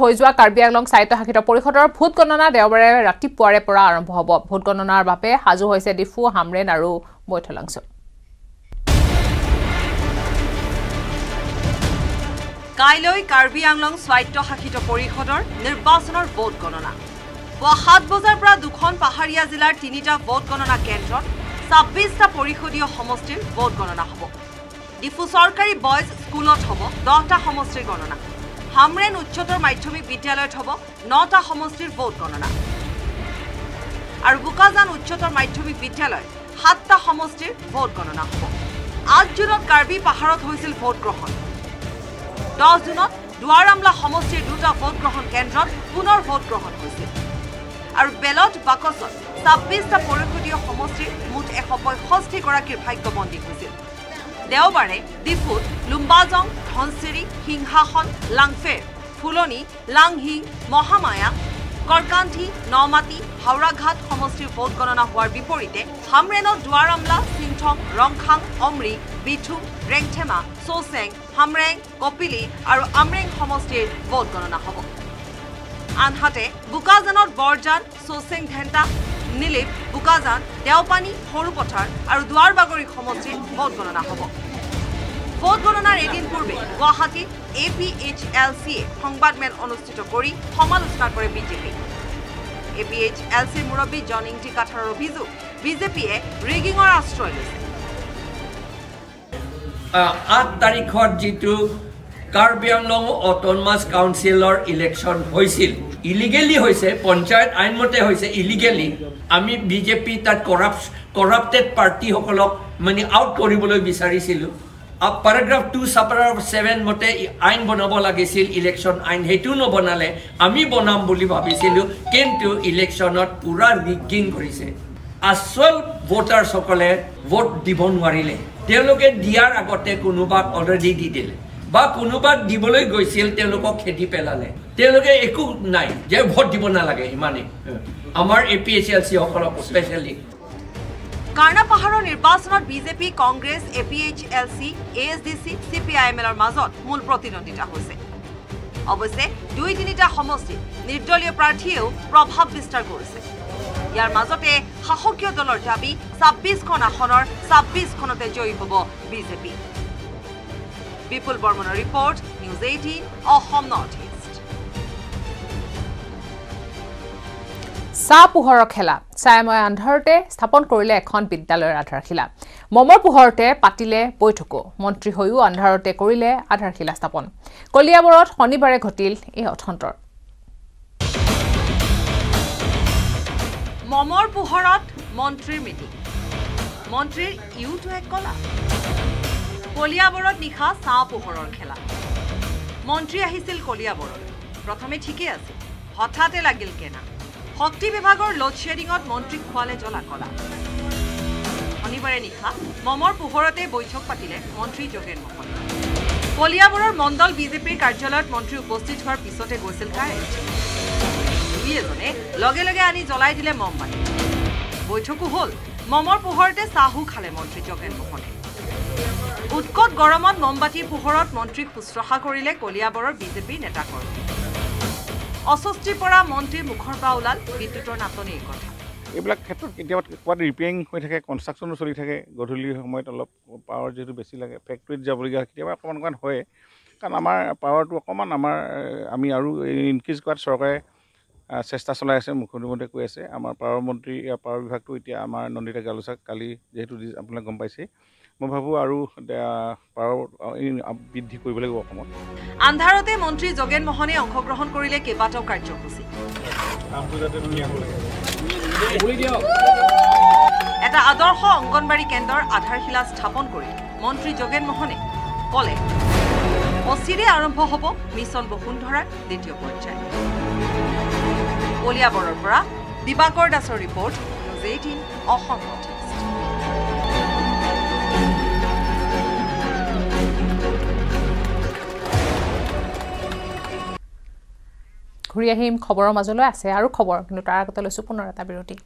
হৈ যোৱা কাৰ্বি আংলং স্বায়ত্তশাসিত পৰিষদৰ ভোট গণনা দেওবাৰে ৰাতিপুৱাৰে পৰা আৰম্ভ হ'ব। ভোট গণনাৰ বাবে সাজু হৈছে ডিফু হামৰেন আৰু বৈঠলাংশ কাইলৈ কাৰ্বি আংলং স্বায়ত্তশাসিত পৰিষদৰ নিৰ্বাচনৰ ভোট গণনা। পুৱা সাত বজাৰ পৰা দুখন পাহাৰীয়া জিলাৰ তিনিটা ভোট গণনা কেন্দ্ৰত ছাব্বিছটা পৰিষদীয় সমষ্টিৰ ভোট গণনা হ'ব। ডিফু চৰকাৰী বয়জ স্কুলত হ'ব দহটা সমষ্টিৰ গণনা। হামৰেন উচ্চতৰ মাধ্যমিক বিদ্যালয়ত হ'ব। নটা সমষ্টিৰ ভোট গণনা। আৰু বোকাজান উচ্চতৰ মাধ্যমিক বিদ্যালয়ত সাতটা সমষ্টিৰ ভোট গণনা হ'ব। আঠ জুনত কাৰ্বি পাহাৰত হৈছিল ভোটগ্ৰহণ দহ জুনত দুৱাৰামলা সমষ্টিৰ দুটা ভোটগ্ৰহণ কেন্দ্ৰত পুনৰ ভোটগ্ৰহণ হৈছিল। আৰু বেলট বাকচত ছাব্বিছটা পৰিষদীয় সমষ্টিৰ মুঠ এশ পঁয়ষষ্ঠিগৰাকীৰ ভাগ্যবন্দী হৈছিল। দেওবাৰে ডিফুত লুম্বাজং ধনচিৰি সিংহাসন লাংফেৰ ফুলনি লাংহি মহামায়া কৰকান্থি নমাটি হাওৰাঘাট সমষ্টিৰ ভোট গণনা হোৱাৰ বিপৰীতে হামৰেনত দুৱাৰামলা চিংথং ৰংখাং অমৰি বিথুম ৰেংথেমা চৌচেং হামৰেং কপিলি আৰু আমৰেং সমষ্টিৰ ভোট গণনা হ'ব। আনহাতে বোকাজানত বৰজান চৌচেং ভেণ্টা নিলিপ বোকাজান দেওপানী সৰুপথাৰ আৰু দুৱাৰবাগৰি সমষ্টিত ভোট গণনা হ'ব। ভোট গণনাৰ এদিন পূৰ্বে গুৱাহাটীত এ পি এইচ এল চিয়ে সংবাদমেল অনুষ্ঠিত কৰি সমালোচনা কৰে BJP A P H L চিৰ মুৰব্বী জন ইংটি কাঠাৰৰ অভিযোগ বিজেপিয়ে ৰিগিঙৰ আশ্ৰয় লৈছে। আঠ তাৰিখত যিটো কাৰ্বি আংলং অট'নমাছ কাউন্সিলৰ ইলেকশ্যন হৈছিল। ইলিগেলি হৈছে পঞ্চায়ত আইনমতে হৈছে ইলিগেলি। আমি বিজেপি তাত কৰাপ কৰাপ্টেড পাৰ্টিসকলক মানে আউট কৰিবলৈ বিচাৰিছিলোঁ। পেৰাগ্ৰাফ টু চাপ্টাৰ ছেভেন মতে আইন বনাব লাগিছিল ইলেকশ্যন আইন সেইটো নবনালে। আমি বনাম বুলি ভাবিছিলোঁ কিন্তু ইলেকশ্যনত পূৰা ৰিগিং কৰিছে। আচল ভোটাৰ্ছসকলে ভোট দিব নোৱাৰিলে। তেওঁলোকে দিয়াৰ আগতে কোনোবাক অলৰেডি দি দিলে। বা কোনোবাক দিবলৈ গৈছিল তেওঁলোকক খেদি পেলালে। তেওঁলোকে একো নাই যে ভোট দিব নালাগে ইমানেই আমাৰ এ পি এইচ এল চিসকলক স্পেচিয়েলি কাৰ্ণা পাহাৰৰ নিৰ্বাচনত BJP Congress A P H L C A S D C C P I M এলৰ মাজত মূল প্ৰতিদ্বন্দ্বিতা হৈছে। অৱশ্যে দুই তিনিটা সমষ্টিত নিৰ্দলীয় প্ৰাৰ্থীয়েও প্ৰভাৱ বিস্তাৰ কৰিছে। ইয়াৰ মাজতে শাসকীয় দলৰ দাবী ছাব্বিছখন আসনৰ ছাব্বিছখনতে জয়ী হ'ব বিজেপি। বিপুল বৰ্মনৰ report news eighteen Asom north east চাহ পোহৰৰ খেলা। ছায়াময় আন্ধাৰতে স্থাপন কৰিলে এখন বিদ্যালয়ৰ আধাৰশিলা মমৰ পোহৰতে পাতিলে বৈঠকো। মন্ত্ৰী হৈও আন্ধাৰতে কৰিলে আধাৰশিলা স্থাপন। কলিয়াবৰত শনিবাৰে ঘটিল এই অথন্তৰ মমৰ পোহৰত মন্ত্ৰীৰ মিটিং মন্ত্ৰীৰ ইউটো এক কলা। কলিয়াবৰত নিশা চাহ পোহৰৰ খেলা। মন্ত্ৰী আহিছিল কলিয়াবৰত প্ৰথমে ঠিকেই আছিল। হঠাতে লাগিল কেনা। শক্তি বিভাগৰ লোডশ্বেডিঙত মন্ত্ৰীক খোৱালে জ্বলা কলা শনিবাৰে নিশা মমৰ পোহৰতে বৈঠক পাতিলে মন্ত্ৰী যোগেন মোহনে কলিয়াবৰৰ মণ্ডল বিজেপিৰ কাৰ্যালয়ত মন্ত্ৰী উপস্থিত হোৱাৰ পিছতে গৈছিল কাৰেণ্ট দুই এজনে লগে লগে আনি জ্বলাই দিলে মমবাতি। বৈঠকো হ'ল। মমৰ পোহৰতে চাহো খালে মন্ত্ৰী যোগেন মোহনে। উৎকট গৰমত মমবাতিৰ পোহৰত মন্ত্ৰীক শুশ্ৰূষা কৰিলে কলিয়াবৰৰ বিজেপিৰ নেতাকৰ্মী। অস্বস্তিৰ পৰা মন্ত্ৰীৰ মুখৰ পৰা ওলাল বিদ্যুতৰ নাটনিৰ কথা। এইবিলাক ক্ষেত্ৰত কেতিয়াবা ক'ৰবাত ৰিপেয়াৰিং হৈ থাকে কনষ্ট্ৰাকশ্যনো চলি থাকে গধূলি সময়ত অলপ পাৱাৰ যিহেতু বেছি লাগে ফেক্টৰীত যাবলগীয়া হয় কেতিয়াবা অকণমান অকণমান হয়। কাৰণ আমাৰ পাৱাৰটো অকণমান আমাৰ আমি আৰু ইনক্ৰিজ কৰাত চৰকাৰে চেষ্টা চলাই আছে মুখ্যমন্ত্ৰীমতে কৈ আছে। আমাৰ পাৱাৰ মন্ত্ৰী পাৱাৰ বিভাগটো এতিয়া আমাৰ নন্দিতা গালোচাক কালি যিহেতু আপোনালোকে গম পাইছে। মই ভাবোঁ আৰু পাৱাৰ বৃদ্ধি কৰিব লাগিব অসমত। আন্ধাৰতে মন্ত্ৰী যোগেন মোহনে অংশগ্ৰহণ কৰিলে কেইবাটাও কাৰ্যসূচী। এটা আদৰ্শ অংগনবাড়ী কেন্দ্ৰৰ আধাৰশিলা স্থাপন কৰি মন্ত্ৰী যোগেন মোহনে ক'লে অচিৰে আৰম্ভ হ'ব মিছন বসুন্ধৰাৰ দ্বিতীয় পৰ্যায়। কলিয়াবৰৰ পৰা দিবাকৰ দাসৰ ৰিপৰ্ট নিউজ এইটিন অসম ঘূৰি আহিম খবৰৰ মাজলৈ আছে আৰু খবৰ কিন্তু তাৰ আগতে লৈছোঁ পুনৰ এটা বিৰতি।